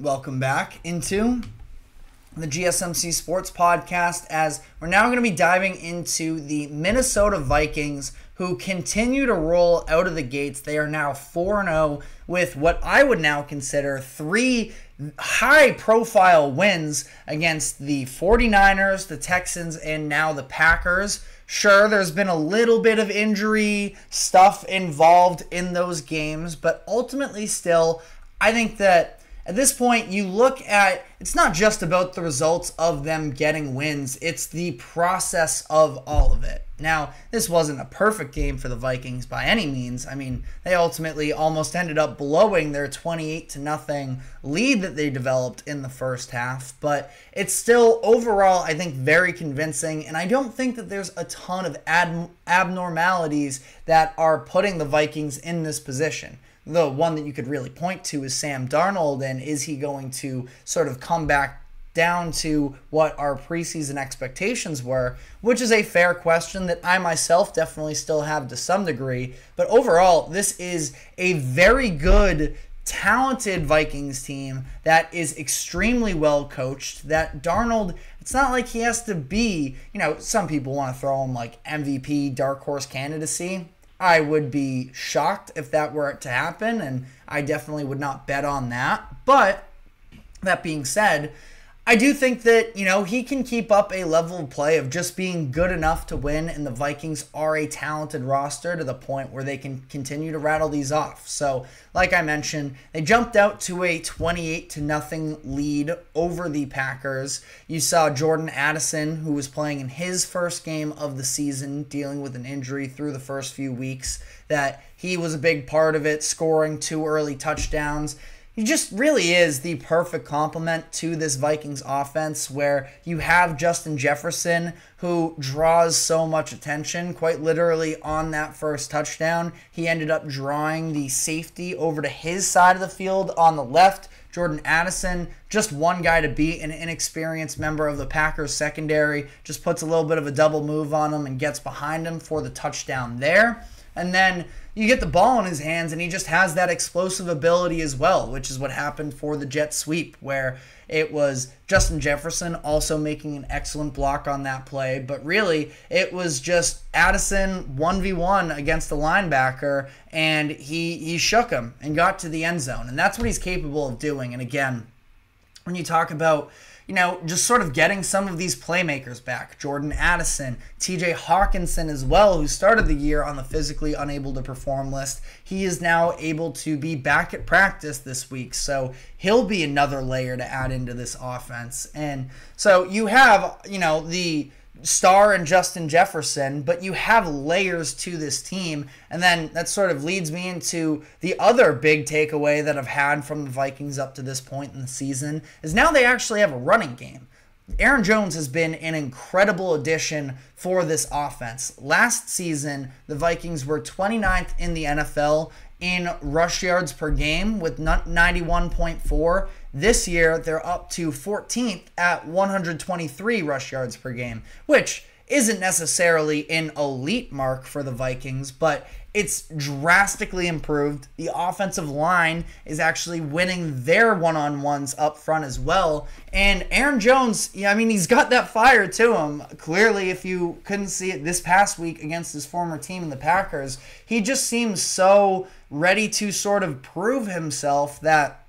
welcome back into the GSMC Sports Podcast as we're now going to be diving into the Minnesota Vikings who continue to roll out of the gates. They are now 4 0 with what I would now consider three high profile wins against the 49ers, the Texans, and now the Packers. Sure, there's been a little bit of injury stuff involved in those games, but ultimately, still, I think that at this point, you look at it's not just about the results of them getting wins, it's the process of all of it. Now, this wasn't a perfect game for the Vikings by any means. I mean, they ultimately almost ended up blowing their 28 to nothing lead that they developed in the first half, but it's still overall I think very convincing and I don't think that there's a ton of ad- abnormalities that are putting the Vikings in this position the one that you could really point to is Sam Darnold, and is he going to sort of come back down to what our preseason expectations were, which is a fair question that I myself definitely still have to some degree. But overall, this is a very good, talented Vikings team that is extremely well coached. That Darnold, it's not like he has to be, you know, some people want to throw him like MVP, dark horse candidacy. I would be shocked if that were to happen, and I definitely would not bet on that. But that being said, I do think that, you know, he can keep up a level of play of just being good enough to win, and the Vikings are a talented roster to the point where they can continue to rattle these off. So, like I mentioned, they jumped out to a 28 to nothing lead over the Packers. You saw Jordan Addison, who was playing in his first game of the season, dealing with an injury through the first few weeks, that he was a big part of it, scoring two early touchdowns he just really is the perfect complement to this Vikings offense where you have Justin Jefferson who draws so much attention quite literally on that first touchdown he ended up drawing the safety over to his side of the field on the left Jordan Addison, just one guy to beat, an inexperienced member of the Packers secondary, just puts a little bit of a double move on him and gets behind him for the touchdown there. And then you get the ball in his hands and he just has that explosive ability as well, which is what happened for the jet sweep, where it was Justin Jefferson also making an excellent block on that play. But really, it was just Addison 1v1 against the linebacker, and he, he shook him and got to the end zone. And that's what he's capable of doing. And again, when you talk about you know, just sort of getting some of these playmakers back. Jordan Addison, TJ Hockenson as well, who started the year on the physically unable to perform list. He is now able to be back at practice this week. So he'll be another layer to add into this offense. And so you have, you know, the Star and Justin Jefferson, but you have layers to this team. And then that sort of leads me into the other big takeaway that I've had from the Vikings up to this point in the season is now they actually have a running game. Aaron Jones has been an incredible addition for this offense. Last season, the Vikings were 29th in the NFL in rush yards per game with 91.4. This year, they're up to 14th at 123 rush yards per game, which isn't necessarily an elite mark for the Vikings, but it's drastically improved. The offensive line is actually winning their one on ones up front as well. And Aaron Jones, yeah, I mean, he's got that fire to him. Clearly, if you couldn't see it this past week against his former team, in the Packers, he just seems so ready to sort of prove himself that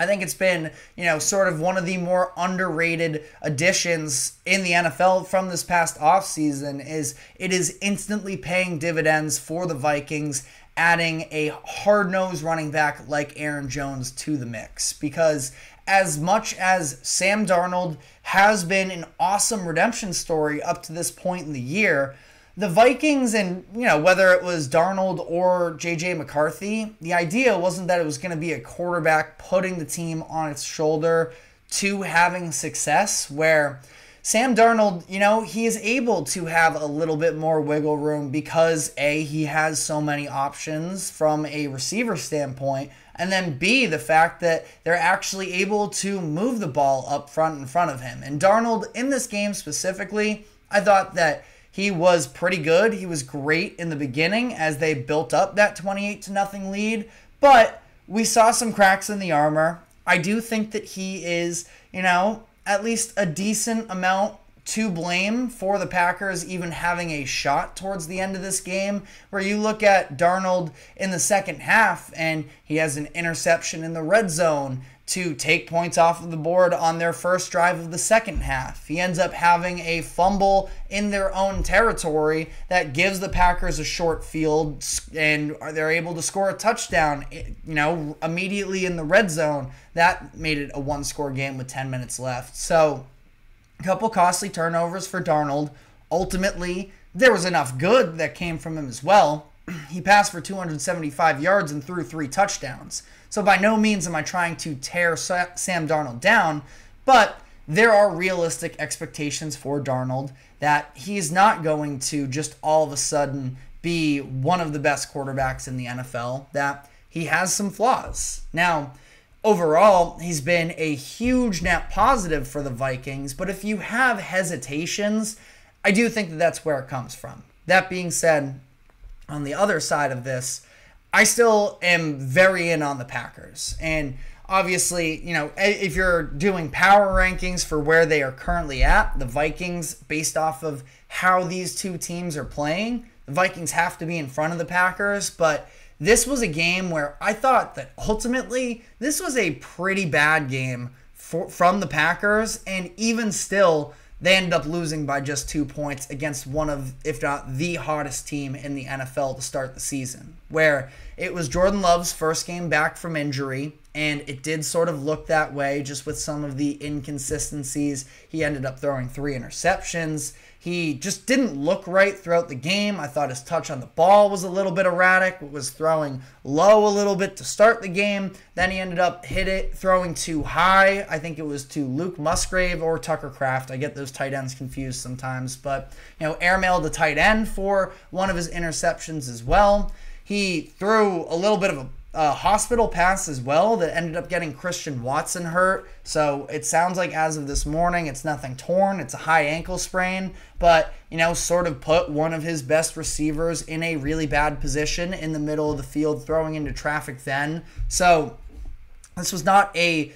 I think it's been, you know, sort of one of the more underrated additions in the NFL from this past offseason is it is instantly paying dividends for the Vikings adding a hard-nosed running back like Aaron Jones to the mix. Because as much as Sam Darnold has been an awesome redemption story up to this point in the year, the Vikings and you know whether it was Darnold or JJ McCarthy, the idea wasn't that it was going to be a quarterback putting the team on its shoulder to having success where Sam Darnold, you know, he is able to have a little bit more wiggle room because A, he has so many options from a receiver standpoint, and then B, the fact that they're actually able to move the ball up front in front of him. And Darnold, in this game specifically, I thought that he was pretty good. He was great in the beginning as they built up that 28 to nothing lead, but we saw some cracks in the armor. I do think that he is, you know, at least a decent amount to blame for the Packers even having a shot towards the end of this game. Where you look at Darnold in the second half and he has an interception in the red zone to take points off of the board on their first drive of the second half. He ends up having a fumble in their own territory that gives the Packers a short field and they're able to score a touchdown, you know, immediately in the red zone. That made it a one score game with 10 minutes left. So, a couple costly turnovers for Darnold. Ultimately, there was enough good that came from him as well. He passed for 275 yards and threw three touchdowns. So by no means am I trying to tear Sam Darnold down, but there are realistic expectations for Darnold that he's not going to just all of a sudden be one of the best quarterbacks in the NFL, that he has some flaws. Now, overall, he's been a huge net positive for the Vikings, but if you have hesitations, I do think that that's where it comes from. That being said, on the other side of this, I still am very in on the Packers. And obviously, you know, if you're doing power rankings for where they are currently at, the Vikings, based off of how these two teams are playing, the Vikings have to be in front of the Packers. But this was a game where I thought that ultimately this was a pretty bad game for, from the Packers. And even still, they ended up losing by just two points against one of, if not the hottest team in the NFL to start the season, where it was Jordan Love's first game back from injury, and it did sort of look that way just with some of the inconsistencies. He ended up throwing three interceptions. He just didn't look right throughout the game. I thought his touch on the ball was a little bit erratic. Was throwing low a little bit to start the game. Then he ended up hit it throwing too high. I think it was to Luke Musgrave or Tucker Kraft. I get those tight ends confused sometimes, but you know, airmailed the tight end for one of his interceptions as well. He threw a little bit of a hospital pass as well that ended up getting Christian Watson hurt. So it sounds like as of this morning, it's nothing torn. It's a high ankle sprain, but you know, sort of put one of his best receivers in a really bad position in the middle of the field, throwing into traffic. Then, so this was not a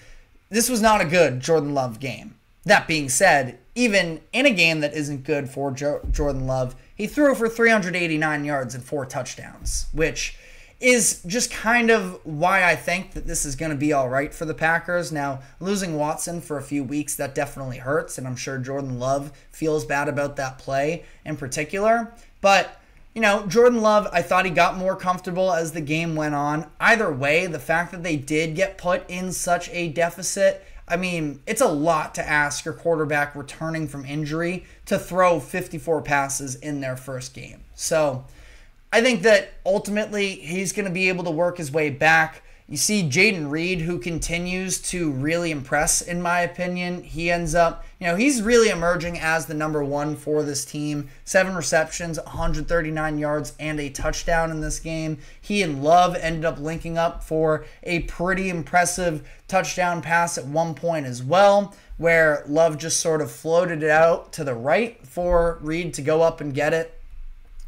this was not a good Jordan Love game. That being said, even in a game that isn't good for jo- Jordan Love, he threw for 389 yards and four touchdowns, which is just kind of why I think that this is going to be all right for the Packers. Now, losing Watson for a few weeks, that definitely hurts, and I'm sure Jordan Love feels bad about that play in particular. But, you know, Jordan Love, I thought he got more comfortable as the game went on. Either way, the fact that they did get put in such a deficit. I mean, it's a lot to ask your quarterback returning from injury to throw 54 passes in their first game. So, I think that ultimately he's going to be able to work his way back. You see Jayden Reed, who continues to really impress, in my opinion. He ends up, you know, he's really emerging as the number one for this team. Seven receptions, 139 yards, and a touchdown in this game. He and Love ended up linking up for a pretty impressive touchdown pass at one point as well, where Love just sort of floated it out to the right for Reed to go up and get it.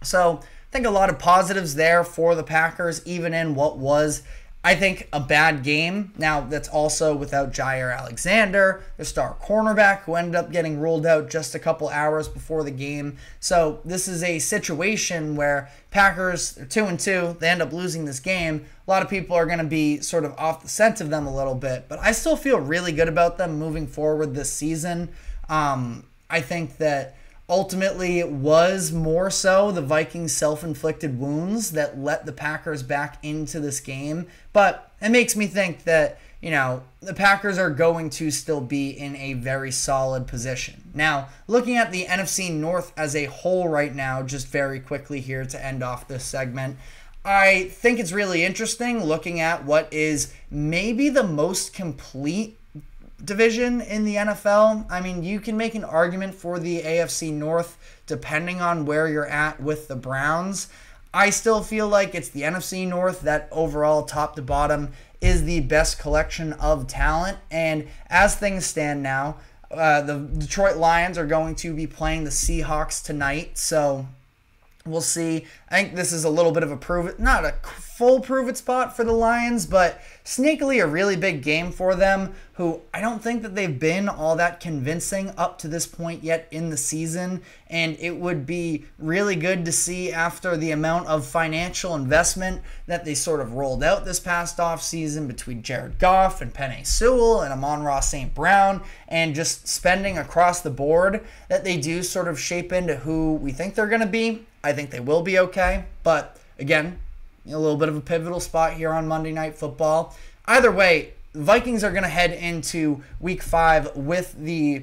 So, I think a lot of positives there for the Packers, even in what was, I think, a bad game. Now, that's also without Jaire Alexander, the star cornerback, who ended up getting ruled out just a couple hours before the game. So, this is a situation where Packers, they're 2 and 2, they end up losing this game. A lot of people are going to be sort of off the scent of them a little bit, but I still feel really good about them moving forward this season. Um, I think that Ultimately, it was more so the Vikings' self inflicted wounds that let the Packers back into this game. But it makes me think that, you know, the Packers are going to still be in a very solid position. Now, looking at the NFC North as a whole right now, just very quickly here to end off this segment. I think it's really interesting looking at what is maybe the most complete division in the NFL. I mean, you can make an argument for the AFC North depending on where you're at with the Browns. I still feel like it's the NFC North that overall, top to bottom, is the best collection of talent. And as things stand now, uh, the Detroit Lions are going to be playing the Seahawks tonight. So We'll see. I think this is a little bit of a prove it, not a full prove it spot for the Lions, but sneakily a really big game for them. Who I don't think that they've been all that convincing up to this point yet in the season. And it would be really good to see after the amount of financial investment that they sort of rolled out this past offseason between Jared Goff and Penei Sewell and Amon-Ra St. Brown and just spending across the board that they do sort of shape into who we think they're going to be I think they will be okay. But again, a little bit of a pivotal spot here on Monday Night Football. Either way, Vikings are going to head into week five with the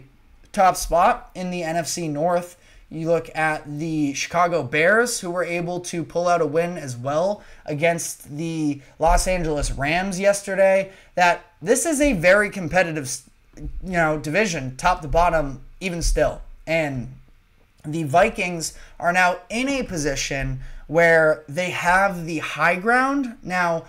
top spot in the NFC North. You look at the Chicago Bears, who were able to pull out a win as well against the Los Angeles Rams yesterday. That this is a very competitive, you know, division, top to bottom, even still. And the Vikings are now in a position where they have the high ground. Now,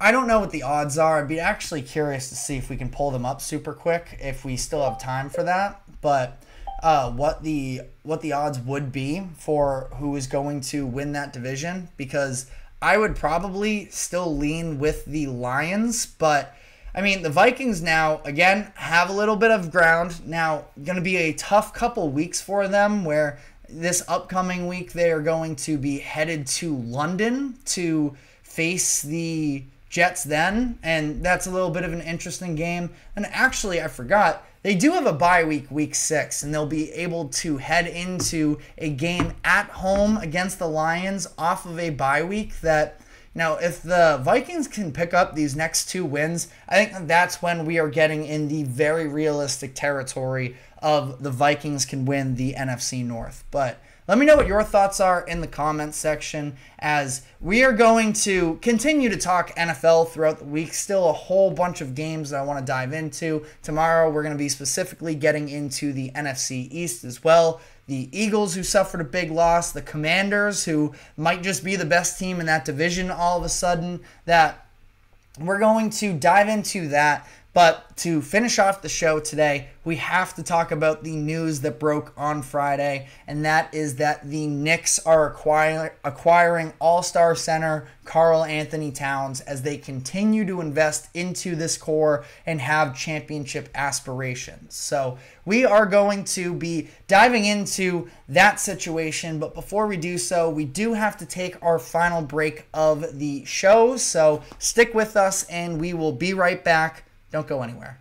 I don't know what the odds are. I'd be actually curious to see if we can pull them up super quick if we still have time for that. But uh, what the what the odds would be for who is going to win that division because I would probably still lean with the Lions, but I mean, the Vikings now, again, have a little bit of ground. Now, going to be a tough couple weeks for them where this upcoming week they are going to be headed to London to face the Jets then. And that's a little bit of an interesting game. And actually, I forgot. They do have a bye week, week six, and they'll be able to head into a game at home against the Lions off of a bye week that now, if the Vikings can pick up these next two wins, I think that's when we are getting in the very realistic territory of the Vikings can win the NFC North. But let me know what your thoughts are in the comments section as we are going to continue to talk NFL throughout the week. Still a whole bunch of games that I want to dive into. Tomorrow, we're going to be specifically getting into the NFC East as well the Eagles, who suffered a big loss, the Commanders, who might just be the best team in that division all of a sudden, that we're going to dive into that. But to finish off the show today, we have to talk about the news that broke on Friday, and that is that the Knicks are acquire, acquiring All Star Center Karl-Anthony Towns as they continue to invest into this core and have championship aspirations. So, we are going to be diving into that situation, but before we do so, we do have to take our final break of the show. So, stick with us, and we will be right back. Don't go anywhere.